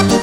Ho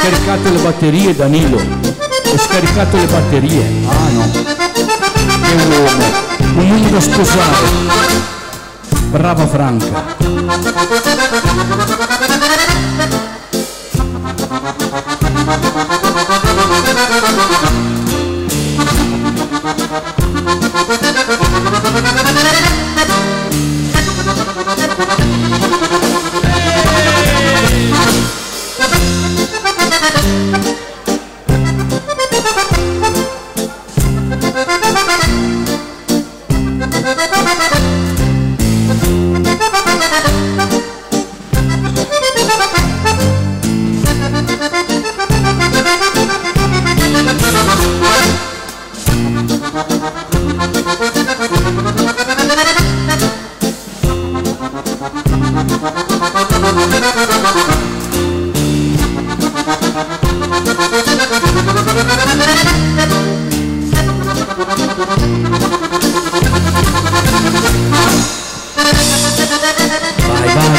scaricato le batterie Danilo. Ho scaricato le batterie. Ah no. Che uomo. Un uomo da sposare. Brava Franca.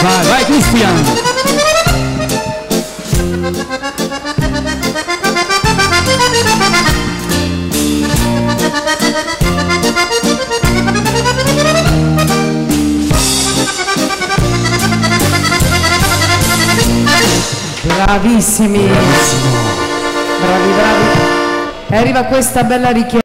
Vai, vai, Cristian. Bravissimi. Bravi, bravi. E arriva questa bella richiesta.